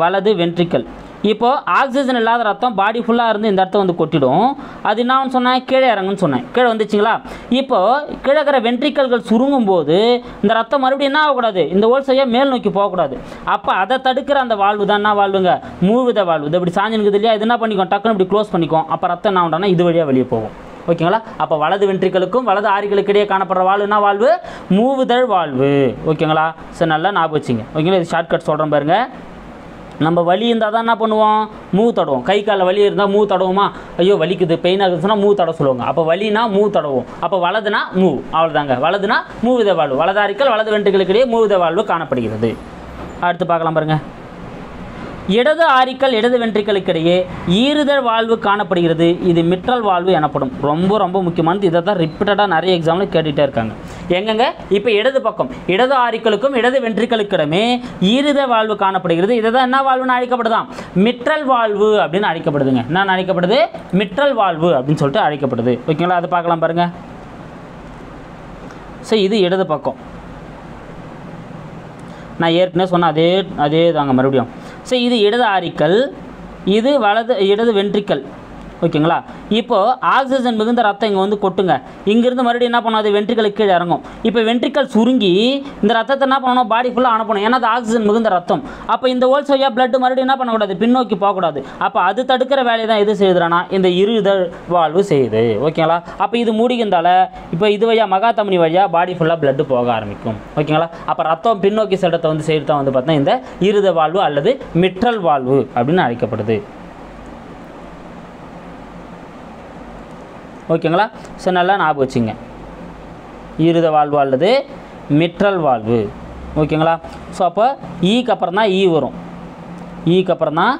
வலது வென்ட்ரிக்கல் இப்போது ஆக்சிஜன் இல்லாத ரத்தம் பாடி ஃபுல்லாக இருந்து இந்த இடத்த வந்து கொட்டிடும். அது என்ன சொன்னேன்? கீழே இறங்குன்னு சொன்னேன். கீழே வந்துச்சுங்களா? இப்போது கீழே இருக்கிற வென்ட்ரிக்கல்கள் சுருங்கும் போது இந்த ரத்தம் மறுபடியும் என்ன ஆகக்கூடாது? இந்த ஓல் சரியாக மேல் நோக்கி போகக்கூடாது. அப்போ அதை தடுக்கிற அந்த வாழ்வு தான் என்ன வாழ்வுங்க மூவித வாழ்வு இது இப்படி சாஞ்சினுக்குது இல்லையா? இது என்ன பண்ணிக்கும்? டக்குன்னு இப்படி க்ளோஸ் பண்ணிக்கும். அப்போ ரத்தம் என்ன ஆகும்னா இது வழியாக வெளியே போகும். ஓகேங்களா? அப்போ வலது வென்ட்ரிகளுக்கும் வலது ஆரிகளுக்கு இடையே காணப்படுற வாழ்வுனா வாழ்வு மூவுதழ் வாழ்வு ஓகேங்களா? சரி நல்லா ஞாபகம் வச்சுங்க. ஓகேங்களா? இது ஷார்ட்கட் சொல்கிறேன் பாருங்கள் நம்ம வலி இருந்தால் தான் என்ன பண்ணுவோம்? மூ தடவும். கை காலில் வலி இருந்தால் மூ தடவுமா? ஐயோ வலிக்குது. பெயினாக இருக்குதுன்னா மூ தடவை சொல்லுவாங்க. அப்போ வலினா மூ தடவும். அப்போ வலதுனா மூ. அவ்வளோதாங்க வலதுனா மூவித வாழ்வு. வலதாரிக்கல் வலது வென்றுகளுக்கிடையே இடையே மூவித வாழ்வு காணப்படுகிறது. அடுத்து பார்க்கலாம் பாருங்கள் இடது ஆரிக்கல் இடது வென்ட்ரிகளுக்கு ஈறுதல் வாழ்வு காணப்படுகிறது. இது மிட்ரல் வாழ்வு எனப்படும். ரொம்ப ரொம்ப முக்கியமானது. இதை தான் ரிப்பீட்டடாக நிறைய எக்ஸாமில் கேட்டுகிட்டே இருக்காங்க. எங்கங்க? இப்போ இடது பக்கம். இடது ஆரிக்கலுக்கும் இடது வென்ட்ரிகளுக்கிடமே ஈறுதல் வாழ்வு காணப்படுகிறது. இதை தான் என்ன வாழ்வுன்னு அழைக்கப்படுதான் மிட்ரல் வாழ்வு அப்படின்னு அழைக்கப்படுதுங்க. என்ன அழைக்கப்படுது? மிட்ரல் வாழ்வு அப்படின்னு சொல்லிட்டு அழைக்கப்படுது. ஓகேங்களா? அதை பார்க்கலாம் பாருங்க. ஸோ இது இடது பக்கம். நான் ஏற்கனவே சொன்ன அதே அதே தாங்க மறுபடியும். ஸோ இது இடது ஆரிக்கல் இது வலது இடது வென்ட்ரிக்கல் ஓகேங்களா? இப்போது ஆக்சிஜன் மிகுந்த ரத்தம் இங்கே வந்து கொட்டுங்க. இங்கேருந்து மறுபடியும் என்ன பண்ணும் அது வென்ட்ரிக்கலுக்கு கீழே இறங்கும். இப்போ வென்ட்ரிக்கல் சுருங்கி இந்த ரத்தத்தை என்ன பண்ணணும்? பாடி ஃபுல்லாக அனுப்பணும் ஏன்னா அது ஆக்சிஜன் மிகுந்த ரத்தம். அப்போ இந்த ஓல்ஸ் வழியாக பிளட் மறுபடியும் என்ன பண்ணக்கூடாது? பின்னோக்கி போகக்கூடாது. அப்போ அது தடுக்கிற வேலையை தான் எது செய்யுதுனா இந்த இரு இதழ் வாழ்வு செய்யுது. ஓகேங்களா? அப்போ இது மூடிக்கிந்தால இப்போ இது வழியாக மகாத்தமணி வழியாக பாடி ஃபுல்லாக பிளட் போக ஆரம்பிக்கும். ஓகேங்களா? அப்போ ரத்தம் பின்னோக்கி செலுத்த வந்து செய்யறதான் வந்து பார்த்தீங்கன்னா இந்த இருத வாழ்வு அல்லது மிற்றல் வாழ்வு அப்படின்னு அழைக்கப்படுது. ஓகேங்களா? ஸோ நல்லா ஞாபகம் வச்சுங்க. இருத வாழ்வு அல்லது மிட்ரல் வாழ்வு. ஓகேங்களா? ஸோ அப்போ ஈக்கு அப்புறம் தான் ஈ வரும். ஈக்கு அப்புறம் தான்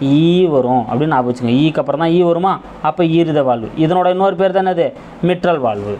ஈ வரும் அப்படின்னு ஞாபகம் வச்சுங்க. ஈக்கு அப்புறம் தான் ஈ வருமா? அப்போ ஈருத வாழ்வு. இதனோட இன்னொரு பேர் தானே அது மிட்ரல் வாழ்வு.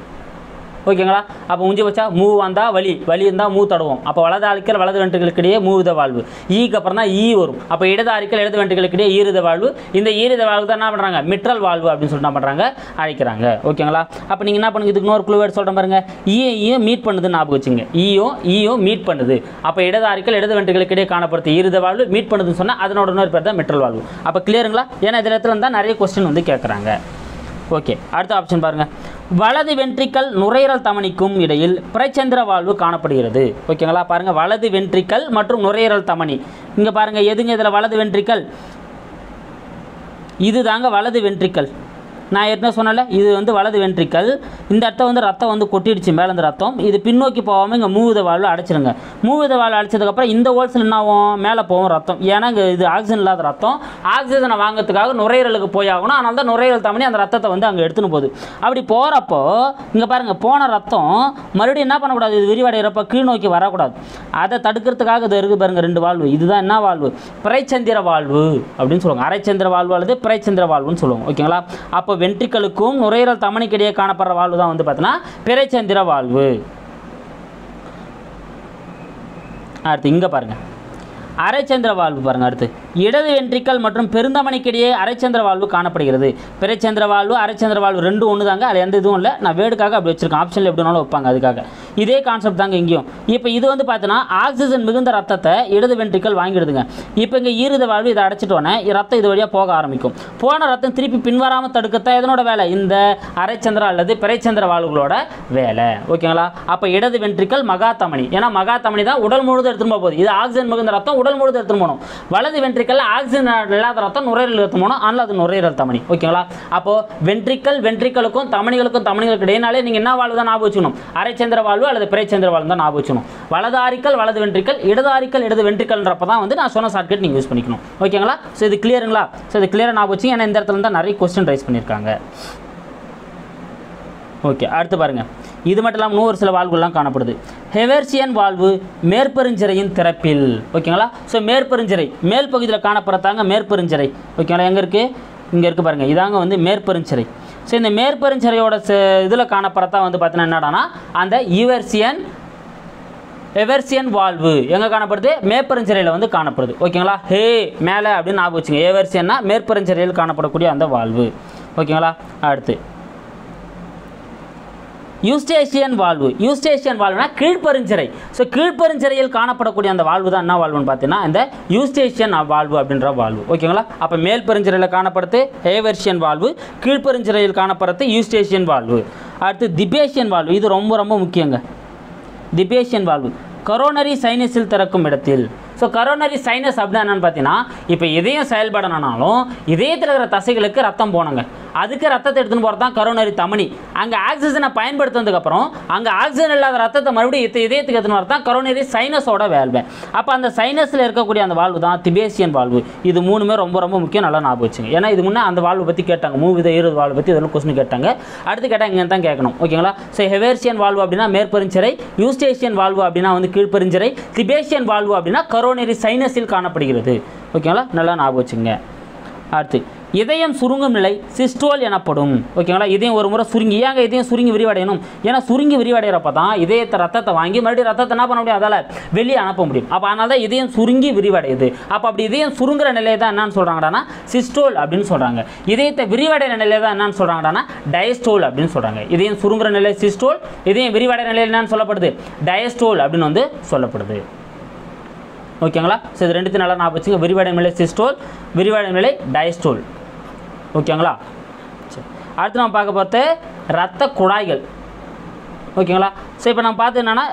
ஓகேங்களா? அப்போ உஞ்சி வச்சா மூ வந்தால் வலி வலி இருந்தால் மூ தடவும். அப்போ வலது ஆரிக்கல் வலது வென்ட்ரிகளுக்கு இடையே மூவித வாழ்வு. ஈக்கு அப்புறம் தான் ஈ வரும். அப்போ இடது ஆரிக்கல் இடது வென்ட்ரிகளுக்கு இடையே ஈரித வாழ்வு. இந்த ஈரித வாழ்வு தான் என்ன பண்ணுறாங்க மிட்ரல் வாழ்வு அப்படின்னு சொல்லிட்டு என்ன பண்ணுறாங்க அழைக்கிறாங்க. ஓகேங்களா? அப்போ நீங்கள் என்ன பண்ணுங்க? இதுக்கு இன்னொரு குழுவேட் சொல்கிறேன் பாருங்கள் ஈயை ஈயும் மீட் பண்ணுதுன்னு ஞாபகம் வச்சுங்க. ஈயும் ஈயும் மீட் பண்ணுது. அப்போ இடது ஆரிக்கல் இடது வென்ட்ரிகளுக்கு இடையே காணப்படுத்த ஈரித வாழ்வு மீட் பண்ணுதுன்னு சொன்னால் அதனோட இன்னொரு பேர் தான் மிட்ரல் வாழ்வு. அப்போ கிளியருங்களா ஏன்னா இதில் இடத்துல இருந்தால் நிறைய கொஸ்டின் வந்து கேட்குறாங்க ஓகே. அடுத்த ஆப்ஷன் பாருங்கள் வலது வென்ட்ரிக்கல் நுரையீரல் தமனிக்கும் இடையில் பிரச்சந்திர வாழ்வு காணப்படுகிறது. ஓகேங்களா? பாருங்கள் வலது வென்ட்ரிக்கல் மற்றும் நுரையீரல் தமனி. இங்கே பாருங்கள் எதுங்க இதில் வலது வென்ட்ரிக்கல் இது தாங்க வலது வென்ட்ரிக்கல் நான் ஏற்கனவே சொன்னல இது வந்து வலது வென்ட்ரிக்கல். இந்த இடத்த வந்து ரத்தம் வந்து கொட்டிடுச்சு மேலே இந்த ரத்தம். இது பின்னோக்கி போகாமல் இங்கே மூவித வாழ்வு அடைச்சிருங்க. மூவித வாழ்வு அடைச்சதுக்கப்புறம் இந்த ஹோல்ஸில் என்ன ஆகும்? மேலே போகும் ரத்தம். ஏன்னா இங்கே இது ஆக்சிஜன் இல்லாத ரத்தம். ஆக்சிஜனை வாங்குறதுக்காக நுரையீரலுக்கு போய் ஆகணும். அதனால தான் நுரையீரல் தமனி அந்த ரத்தத்தை வந்து அங்கே எடுத்துன்னு போகுது. அப்படி போகிறப்போ இங்கே பாருங்கள் போன ரத்தம் மறுபடியும் என்ன பண்ணக்கூடாது? இது விரிவடைகிறப்ப கீழ் நோக்கி வரக்கூடாது. அதை தடுக்கிறதுக்காக இது இருக்குது பாருங்கள் ரெண்டு வாழ்வு இதுதான் என்ன வாழ்வு பிறைச்சந்திர வாழ்வு அப்படின்னு சொல்லுவாங்க. அரைச்சந்திர வாழ்வு அல்லது பிறைச்சந்திர வாழ்வுன்னு சொல்லுவாங்க. ஓகேங்களா? அப்போ வென்ட்ரிக்கலுக்கும் நுரையீரல் இடையே காணப்படுற வாழ்வு தான் வந்து பார்த்தோன்னா பிறைச்சந்திர வாழ்வு. அடுத்து இங்கே பாருங்கள் அரைச்சந்திர வாழ்வு பாருங்கள் அடுத்து. இடது வென்ட்ரிக்கல் மற்றும் பெருந்தமணிக்கிடையே அரைச்சந்திர வாழ்வு காணப்படுகிறது. பிறைச்சந்திர வாழ்வு அரைச்சந்திர வாழ்வு ரெண்டும் ஒன்று தாங்க அது எந்த இதுவும் இல்லை. நான் வேடுக்காக அப்படி வச்சிருக்கேன். ஆப்ஷனில் எப்படி வேணாலும் வைப்பாங்க அதுக்காக. இதே கான்செப்ட் தாங்க இங்கேயும். இப்போ இது வந்து பார்த்தீங்கன்னா ஆக்சிஜன் மிகுந்த ரத்தத்தை இடது வென்ட்ரிக்கல் வாங்கிடுதுங்க. இப்போ இங்கே ஈரத வாழ்வு இதை அடைச்சிட்டோன்னே ரத்தம் இது வழியாக போக ஆரம்பிக்கும். போன ரத்தம் திருப்பி பின்வராமல் தடுக்கத்தான் இதனோட வேலை? இந்த அரைச்சந்திர அல்லது பிறைச்சந்திர வாழ்வுகளோட வேலை. ஓகேங்களா? அப்போ இடது வென்ட்ரிக்கல் மகாத்தமணி. ஏன்னா மகாத்தமணி தான் உடல் முழுது எடுத்துன்னு போகுது. இது ஆக்சிஜன் மிகுந்த ரத்தம் உடல் முழுது எடுத்துன்னு போகணும். வலது வென்ட்ரிக்கல் ஆக்சிஜன் இல்லாத ரத்தம் நுரையீரல் ரத்தம் போனோம் ஆனால் அது நுரையீரல் தமணி ஓகேங்களா? அப்போ வென்ட்ரிக்கல் வென்ட்ரிக்கலுக்கும் தமணிகளுக்கும் தமணிகளுக்கு இடையினாலே நீங்கள் என்ன வாழ்வு தான் ஞாபகம் வச்சுக்கணும்? அரைச்சந்திர வாழ்வு அல்லது பிறைச்சந்திர வாழ்வு தான் ஞாபகம் வச்சுக்கணும். வலது ஆரிக்கல் வலது வென்ட்ரிக்கல் இடது ஆரிக்கல் இடது வென்ட்ரிக்கல்ன்றப்ப தான் வந்து நான் சொன்ன ஷார்ட்கட் நீங்கள் யூஸ் பண்ணிக்கணும். ஓகேங்களா? ஸோ இது கிளியருங்களா ஸோ இது கிளியராக ஞாபகம் வச்சு ஏன்னா இந்த இடத்துல தான் நிறைய கொஸ்டின் ரைஸ் பண்ணியிருக்காங்க. ஓகே அடுத்து பாருங்கள் இது மட்டும் இல்லாமல் இன்னும் ஒரு சில வாழ்வுகள்லாம் காணப்படுது. ஹெவர்சியன் வாழ்வு மேற்பெருஞ்சிறையின் திறப்பில். ஓகேங்களா? ஸோ மேற்பெருஞ்சிறை. மேல் பகுதியில் காணப்படுறதாங்க மேற்பெருஞ்சிறை. ஓகேங்களா? எங்கே இருக்குது இங்கே இருக்குது பாருங்கள் இதாங்க வந்து மேற்பெருஞ்சிறை. ஸோ இந்த மேற்பெருஞ்சிறையோட இதில் காணப்படுறதா வந்து பார்த்தீங்கன்னா என்னடானா அந்த யுவர்சியன் எவர்சியன் வாழ்வு எங்கே காணப்படுது? மேற்பெருஞ்சிறையில் வந்து காணப்படுது. ஓகேங்களா? ஹே மேலே அப்படின்னு ஞாபகம் வச்சுங்க. எவர்சியன்னா மேற்பெருஞ்சிறையில் காணப்படக்கூடிய அந்த வாழ்வு. ஓகேங்களா? அடுத்து. யூஸ்டேஷியன் வாழ்வு. யூஸ்டேஷியன் வாழ்வுனா கீழ்ப்பெருஞ்சிறை. ஸோ கீழ்ப்பெருஞ்சிறையில் காணப்படக்கூடிய அந்த வாழ்வு தான் என்ன வாழ்வுன்னு பார்த்தீங்கன்னா இந்த யூஸ்டேஷியன் வாழ்வு அப்படின்ற வாழ்வு. ஓகேங்களா? அப்போ மேல் பெருஞ்சிறையில் காணப்படுறது ஹேவர்ஷியன் வாழ்வு கீழ்ப்பெருஞ்சிறையில் காணப்படுறது யூஸ்டேஷியன் வாழ்வு. அடுத்து திபேஷியன் வாழ்வு. இது ரொம்ப ரொம்ப முக்கியங்க. திபேஷியன் வாழ்வு. கரோனரி சைனஸில் திறக்கும் இடத்தில். ஸோ கரோனரி சைனஸ் அப்படின்னா என்னென்னு பார்த்தீங்கன்னா இப்போ இதயம் செயல்படணும்னாலும் இதயத்தில் இருக்கிற தசைகளுக்கு ரத்தம் போனங்க அதுக்கு ரத்தத்தை எடுத்துன்னு போகிறது தான் கரோனரி தமனி. அங்கே ஆக்சிஜனை பயன்படுத்தினதுக்கப்புறம் அங்கே ஆக்சிஜன் இல்லாத ரத்தத்தை மறுபடியும் இத்த இதயத்துக்கு எடுத்துன்னு வரது தான் கரோனரி சைனஸோட வேல்வை அப்போ அந்த சைனஸில் இருக்கக்கூடிய அந்த வாழ்வு தான் திபேசியன் வாழ்வு. இது மூணுமே ரொம்ப ரொம்ப முக்கியம். நல்லா ஞாபகம் வச்சுங்க. ஏன்னா இது முன்னே அந்த வாழ்வு பற்றி கேட்டாங்க. மூவித இருபது வாழ்வு பற்றி இதெல்லாம் கொஸ்டின் கேட்டாங்க. அடுத்து கேட்டால் இங்கே தான் கேட்கணும். ஓகேங்களா? ஸோ ஹெவேர்சியன் வாழ்வு அப்படின்னா மேற்பெருஞ்சிறை யூஸ்டேஷியன் வாழ்வு அப்படின்னா வந்து கீழ்ப்பெருஞ்சிறை திபேஷியன் வாழ்வு அப்படின்னா கரோனரி சைனஸில் காணப்படுகிறது. ஓகேங்களா? நல்லா ஞாபகம் வச்சுங்க. அடுத்து இதயம் சுருங்கும் நிலை சிஸ்டோல் எனப்படும். ஓகேங்களா? இதயம் ஒரு முறை சுருங்கி ஏங்க இதயம் சுருங்கி விரிவடையணும்? ஏன்னா சுருங்கி விரிவடைகிறப்ப தான் இதயத்தை ரத்தத்தை வாங்கி மறுபடியும் ரத்தத்தை என்ன பண்ண முடியும்? அதால் வெளியே அனுப்ப முடியும். அப்போ அதனால தான் இதயம் சுருங்கி விரிவடையுது. அப்போ அப்படி இதயம் சுருங்குற நிலையை தான் என்னன்னு சொல்கிறாங்கடானா சிஸ்டோல் அப்படின்னு சொல்கிறாங்க இதயத்தை விரிவடைகிற நிலையை தான் என்னன்னு சொல்கிறாங்கடானா டயஸ்டோல் அப்படின்னு சொல்கிறாங்க இதயம் சுருங்குற நிலை சிஸ்டோல் இதயம் விரிவடைகிற நிலை என்னன்னு சொல்லப்படுது? டயஸ்டோல் அப்படின்னு வந்து சொல்லப்படுது. ஓகேங்களா? ஸோ இது ரெண்டுத்தையும் நல்லா ஞாபகம் வச்சுங்க. விரிவடை நிலை சிஸ்டோல் விரிவடை நிலை டயஸ்டோல். ஓகேங்களா? சரி. அடுத்து நம்ம பார்க்க பார்த்து ரத்த குழாய்கள். ஓகேங்களா? ஸோ இப்போ நம்ம பார்த்து என்னென்னா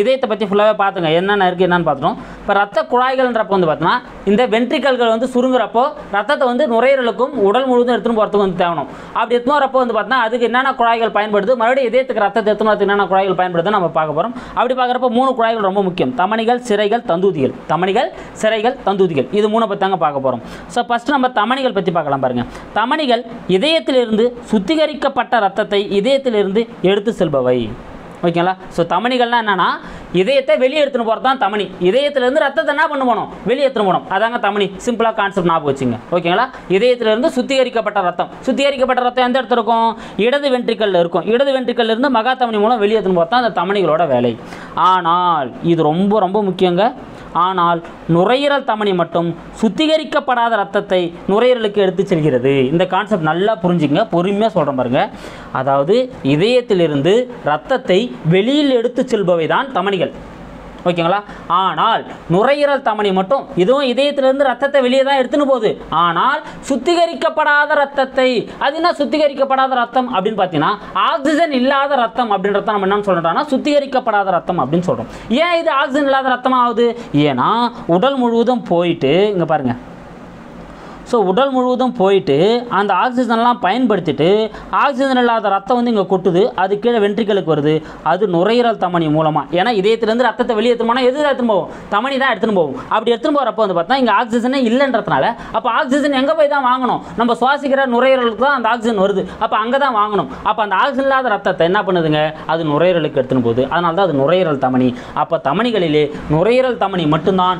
இதயத்தை பற்றி ஃபுல்லாகவே பார்த்துங்க. என்னென்ன இருக்குது என்னென்னு பார்த்துட்டோம். இப்போ ரத்த குழாய்கள்ன்றப்போ வந்து பார்த்தோன்னா இந்த வென்ட்ரிக்கல்கள் வந்து சுருங்குறப்போ ரத்தத்தை வந்து நுரையீரலுக்கும் உடல் முழுவதும் எடுத்துன்னு போகிறதுக்கு வந்து தேவணும். அப்படி எடுத்துன்னு வரப்போ வந்து பார்த்தோன்னா அதுக்கு என்னென்ன குழாய்கள் பயன்படுது மறுபடியும் இதயத்துக்கு ரத்தத்தை எடுத்துன்னு வரதுக்கு என்னென்ன குழாய்கள் பயன்படுது நம்ம பார்க்க போகிறோம் அப்படி பார்க்குறப்போ மூணு குழாய்கள் ரொம்ப முக்கியம். தமனிகள் சிறைகள் தந்தூதிகள். தமனிகள் சிறைகள் தந்தூதிகள். இது மூணை பற்றி தாங்க பார்க்க போகிறோம் ஸோ ஃபஸ்ட்டு நம்ம தமனிகள் பற்றி பார்க்கலாம் பாருங்கள் தமனிகள் இதயத்திலிருந்து சுத்திகரிக்கப்பட்ட ரத்தத்தை இதயத்திலிருந்து எடுத்து செல்பவை. ஓகேங்களா? ஸோ தமணிகள்னால் என்னன்னா இதயத்தை வெளியே எடுத்துன்னு போகிறது தான் தமணி. இதயத்திலேருந்து ரத்தத்தை என்ன பண்ண போனோம்? வெளியே எடுத்துன்னு போகணும் அதாங்க தமணி. சிம்பிளாக கான்செப்ட் ஞாபகம் வச்சுங்க. ஓகேங்களா? இதயத்திலிருந்து சுத்திகரிக்கப்பட்ட ரத்தம். சுத்திகரிக்கப்பட்ட ரத்தம் எந்த இடத்துல இருக்கும்? இடது வென்ட்ரிக்கல்ல இருக்கும். இடது வென்ட்ரிக்கல்ல இருந்து மகா தமணி மூலம் வெளியே எடுத்துன்னு போகிறது தான் அந்த தமணிகளோட வேலை. ஆனால் இது ரொம்ப ரொம்ப முக்கியங்க. ஆனால் நுரையீரல் தமனி மட்டும் சுத்திகரிக்கப்படாத ரத்தத்தை நுரையீரலுக்கு எடுத்து செல்கிறது. இந்த கான்செப்ட் நல்லா புரிஞ்சுங்க பொறுமையாக சொல்கிறேன் பாருங்க. அதாவது இதயத்திலிருந்து ரத்தத்தை வெளியில் எடுத்து செல்பவை தான் தமனிகள். ஓகேங்களா? ஆனால் நுரையீரல் தமனி மட்டும் இதுவும் இதயத்திலிருந்து ரத்தத்தை வெளியே தான் எடுத்துன்னு போகுது. ஆனால் சுத்திகரிக்கப்படாத ரத்தத்தை அது என்ன சுத்திகரிக்கப்படாத ரத்தம் அப்படின்னு பார்த்தீங்கன்னா ஆக்சிஜன் இல்லாத ரத்தம் அப்படின்றத நம்ம என்னன்னு சொல்கிறோம்னா சுத்திகரிக்கப்படாத ரத்தம் அப்படின்னு சொல்கிறோம் ஏன் இது ஆக்சிஜன் இல்லாத ரத்தம் ஆகுது ஏன்னா உடல் முழுவதும் போயிட்டு இங்க பாருங்க ஸோ உடல் முழுவதும் போயிட்டு அந்த ஆக்சிஜன்லாம் பயன்படுத்திட்டு ஆக்சிஜன் இல்லாத ரத்தம் வந்து இங்கே கொட்டுது. அது கீழே வென்ட்ரிக்கலுக்கு வருது. அது நுரையீரல் தமனி மூலமாக ஏன்னா இதயத்திலேருந்து ரத்தத்தை வெளியே எடுத்துன்னு போனால் எது எடுத்துன்னு போகும். தமனி தான் எடுத்துன்னு போகும். அப்படி எடுத்துன்னு போகிறப்ப வந்து பார்த்தா இங்கே ஆக்சிஜனே இல்லைன்றதுனால அப்போ ஆக்சிஜன் எங்கே போய் தான் வாங்கணும்? நம்ம சுவாசிக்கிற நுரையீரலுக்கு தான் அந்த ஆக்சிஜன் வருது. அப்போ அங்கே தான் வாங்கணும். அப்போ அந்த ஆக்சிஜன் இல்லாத ரத்தத்தை என்ன பண்ணுதுங்க? அது நுரையீரலுக்கு எடுத்துன்னு போகுது. அதனால தான் அது நுரையீரல் தமனி. அப்போ தமனிகளிலே நுரையீரல் தமனி மட்டும்தான்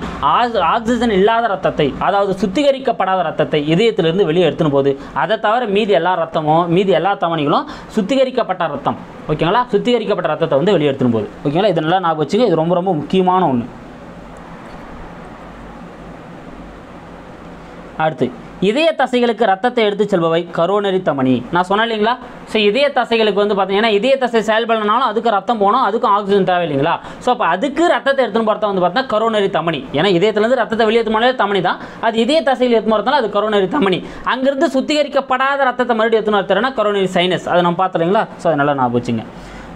ஆக்சிஜன் இல்லாத ரத்தத்தை அதாவது சுத்திகரிக்கப்படாத ரத்தத்தை ரத்தத்தை இதயத்திலிருந்து வெளியே எடுத்துன்னு போகுது. அதை தவிர மீதி எல்லா ரத்தமும் மீதி எல்லா தவணைகளும் சுத்திகரிக்கப்பட்ட ரத்தம். ஓகேங்களா? சுத்திகரிக்கப்பட்ட ரத்தத்தை வந்து வெளியே எடுத்துன்னு போகுது. ஓகேங்களா? இதெல்லாம் நல்லா வச்சுக்க இது ரொம்ப ரொம்ப முக்கியமான ஒன்று அடுத்து இதய தசைகளுக்கு ரத்தத்தை எடுத்து செல்பவை கரோனரி தமனி. நான் சொன்னேன் இல்லைங்களா? ஸோ இதய தசைகளுக்கு வந்து பார்த்தீங்கன்னா இதய தசை செயல்படனாலும் அதுக்கு ரத்தம் போகணும் அதுக்கும் ஆக்சிஜன் தேவை இல்லைங்களா? ஸோ அப்போ அதுக்கு ரத்தத்தை எடுத்துன்னு பார்த்தா வந்து பார்த்தா கரோனரி தமனி. ஏன்னா இதயத்துலேருந்து ரத்தத்தை வெளியேற்று போனாலே தமனி தான். அது இதய தசையில் எடுத்து போகிறதால அது கரோனரி தமனி. அங்கேருந்து சுத்திகரிக்கப்படாத ரத்தத்தை மறுபடியும் எடுத்துன்னு வரத்தரனா கரோனரி சைனஸ் அதை நம்ம பார்த்தோம் ஸோ அதனால நான் வச்சுங்க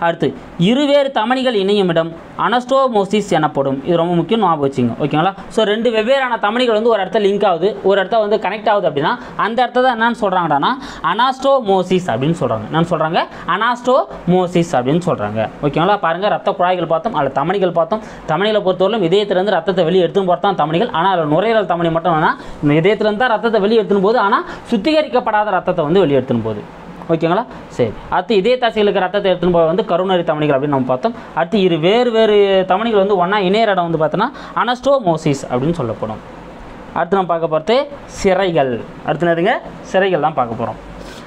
அடுத்து இருவேறு தமணிகள் இணையும் இடம் அனஸ்டோமோசிஸ் எனப்படும். இது ரொம்ப முக்கியம் ஞாபகம் வச்சுங்க ஓகேங்களா ஸோ ரெண்டு வெவ்வேறான தமணிகள் வந்து ஒரு இடத்துல லிங்க் ஆகுது ஒரு இடத்த வந்து கனெக்ட் ஆகுது அப்படின்னா அந்த இடத்த தான் என்னன்னு சொல்கிறாங்கடானா அனாஸ்டோமோசிஸ் அப்படின்னு சொல்கிறாங்க என்னன்னு சொல்கிறாங்க அனாஸ்டோமோசிஸ் அப்படின்னு சொல்கிறாங்க ஓகேங்களா பாருங்கள் ரத்த குழாய்கள் பார்த்தோம் அதில் தமணிகள் பார்த்தோம். தமணிகளை பொறுத்தவரைக்கும் இதயத்திலேருந்து ரத்தத்தை வெளியே எடுத்துன்னு போகிறது தமணிகள். ஆனால் அதில் நுரையீரல் தமணி மட்டும் வேணால் இந்த இதயத்திலேருந்து தான் ரத்தத்தை வெளியே எடுத்துன்னு போது ஆனால் சுத்திகரிக்கப்படாத ரத்தத்தை வந்து வெளியே எடுத்துன்னு போகுது. ஓகேங்களா? சரி. அடுத்து இதே தசைகளுக்கு ரத்தத்தை எடுத்துன்னு போக வந்து கருணரி தமணிகள் அப்படின்னு நம்ம பார்த்தோம். அடுத்து இரு வேறு வேறு தமணிகள் வந்து ஒன்றா இணைய இடம் வந்து பார்த்தோன்னா அனஸ்டோமோசிஸ் அப்படின்னு சொல்லப்படும். அடுத்து நம்ம பார்க்க போகிறது சிறைகள். அடுத்து என்னதுங்க? சிறைகள் தான் பார்க்க போகிறோம்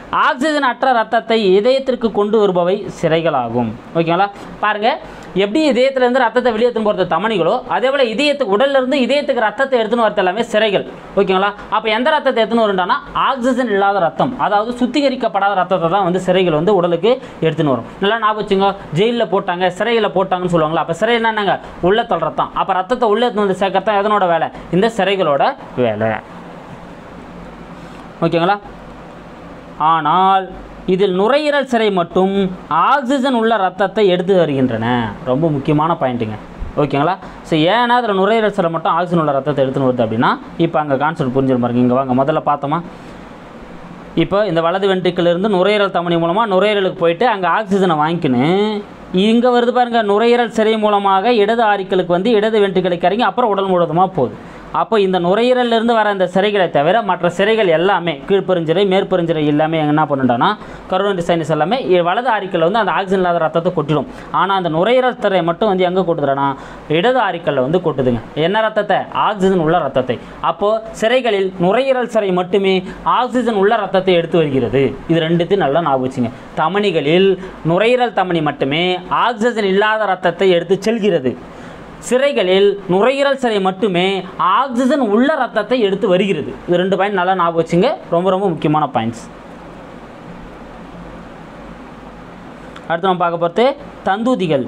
ஆக்சிஜன் அற்ற ரத்தத்தை இதயத்திற்கு கொண்டு வருபவை சிறைகள் ஆகும் ஓகேங்களா? பாருங்கள் எப்படி இதயத்திலேருந்து ரத்தத்தை வெளியே எடுத்துன்னு போகிறது தமணிகளோ அதே போல் இதயத்துக்கு உடல்ல இருந்து இதயத்துக்கு ரத்தத்தை எடுத்துன்னு வரது எல்லாமே சிறைகள். ஓகேங்களா? அப்போ எந்த ரத்தத்தை எடுத்துன்னு வருண்டானா ஆக்சிஜன் இல்லாத ரத்தம் அதாவது சுத்திகரிக்கப்படாத ரத்தத்தை தான் வந்து சிறைகள் வந்து உடலுக்கு எடுத்துன்னு வரும். நல்லா ஞாபகம் வச்சுங்க ஜெயிலில் போட்டாங்க சிறையில் போட்டாங்கன்னு சொல்லுவாங்களா அப்போ சிறை என்னென்னங்க உள்ள தள் ரத்தம். அப்போ ரத்தத்தை உள்ளே எடுத்துன்னு வந்து சேர்க்கறதான் எதனோட வேலை? இந்த சிறைகளோட வேலை. ஓகேங்களா? ஆனால் இதில் நுரையீரல் சிறை மட்டும் ஆக்சிஜன் உள்ள ரத்தத்தை எடுத்து வருகின்றன ரொம்ப முக்கியமான பாயிண்ட்டுங்க. ஓகேங்களா? ஸோ ஏன்னா அதில் நுரையீரல் சிறை மட்டும் ஆக்சிஜன் உள்ள ரத்தத்தை எடுத்துன்னு வருது அப்படின்னா இப்போ அங்கே கான்செப்ட் புரிஞ்சிடும் பாருங்க. இங்கே வாங்க முதல்ல பார்த்தோமா? இப்போ இந்த வலது வென்ட்ரிக்கில் இருந்து நுரையீரல் தமனி மூலமாக நுரையீரலுக்கு போயிட்டு அங்கே ஆக்சிஜனை வாங்கிக்கின்னு இங்கே வருது பாருங்க நுரையீரல் சிறை மூலமாக இடது ஆரிக்களுக்கு வந்து இடது வென்ட்ரிகளுக்கு இறங்கி அப்புறம் உடல் முழுவதுமாக போகுது. அப்போ இந்த நுரையீரலில் இருந்து வர இந்த சிறைகளை தவிர மற்ற சிறைகள் எல்லாமே கீழ்ப்பெருஞ்சிறை மேற்பெருஞ்சிறை எல்லாமே என்ன பண்ணுட்டானா கரோனரி சைனஸ் எல்லாமே வலது ஆரிக்கல்ல வந்து அந்த ஆக்சிஜன் இல்லாத ரத்தத்தை கொட்டிடும். ஆனால் அந்த நுரையீரல் திரை மட்டும் வந்து எங்கே கொட்டுதுறனா இடது ஆரிக்கல்ல வந்து கொட்டுதுங்க. என்ன ரத்தத்தை? ஆக்சிஜன் உள்ள ரத்தத்தை. அப்போது சிறைகளில் நுரையீரல் சிறை மட்டுமே ஆக்சிஜன் உள்ள ரத்தத்தை எடுத்து வருகிறது. இது ரெண்டுத்தையும் நல்லா ஞாபகம் வச்சுங்க. தமனிகளில் நுரையீரல் தமனி மட்டுமே ஆக்சிஜன் இல்லாத ரத்தத்தை எடுத்து செல்கிறது. சிறைகளில் நுரையீரல் சிறை மட்டுமே ஆக்சிஜன் உள்ள ரத்தத்தை எடுத்து வருகிறது. இது ரெண்டு பாயிண்ட் நல்லா ஞாபகம் வச்சுங்க. ரொம்ப ரொம்ப முக்கியமான பாயிண்ட்ஸ் அடுத்து நம்ம பார்க்க போகிறது தந்தூதிகள்.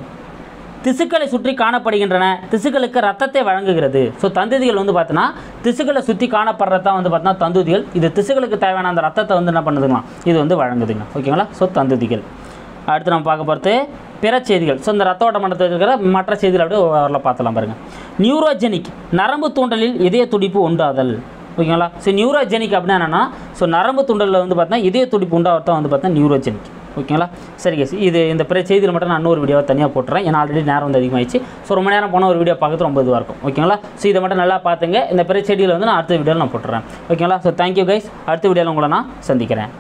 திசுக்களை சுற்றி காணப்படுகின்றன. திசுக்களுக்கு ரத்தத்தை வழங்குகிறது. ஸோ தந்துதிகள் வந்து பார்த்தோன்னா திசுக்களை சுற்றி காணப்படுறது தான் வந்து பார்த்தோன்னா தந்துதிகள். இது திசுக்களுக்கு தேவையான அந்த ரத்தத்தை வந்து என்ன பண்ணுதுங்களா இது வந்து வழங்குதுங்க. ஓகேங்களா ஸோ தந்துதிகள். அடுத்து நம்ம பார்க்க போகிறது பிற செய்திகள். ஸோ இந்த ரத்த ஓட்ட மண்டலத்தில் இருக்கிற மற்ற செய்திகள் அப்படியே வரல பார்த்துலாம் பாருங்கள் நியூரோஜெனிக் நரம்பு தூண்டலில் இதய துடிப்பு உண்டாதல். ஓகேங்களா ஸோ நியூரோஜெனிக் அப்படின்னா என்னென்னா ஸோ நரம்பு தூண்டலில் வந்து பார்த்தா இதய துடிப்பு உண்டாகிறத வந்து பார்த்தீங்கன்னா நியூரோஜெனிக் ஓகேங்களா சரி கேஸ் இது இந்த பிற செய்தியில் மட்டும் நான் இன்னொரு வீடியோவை தனியாக போட்டுறேன். ஏன்னா ஆல்ரெடி நேரம் வந்து அதிகமாகிடுச்சு ஸோ ரொம்ப நேரம் போனால் ஒரு வீடியோ பார்க்கறது ரொம்ப இதுவாக இருக்கும். ஓகேங்களா ஸோ இதை மட்டும் நல்லா பார்த்துங்க. இந்த பிற செய்தியில் வந்து நான் அடுத்த வீடியோவில் நான் போட்டுறேன். ஓகேங்களா ஸோ தேங்க்யூ கைஸ் அடுத்த வீடியோவில் உங்களை நான் சந்திக்கிறேன்.